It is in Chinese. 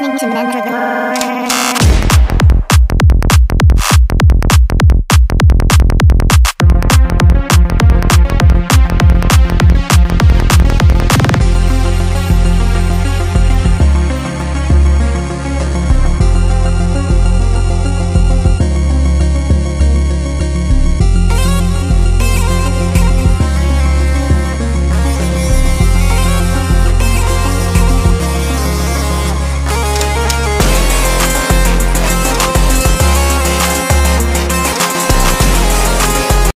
那不是男的。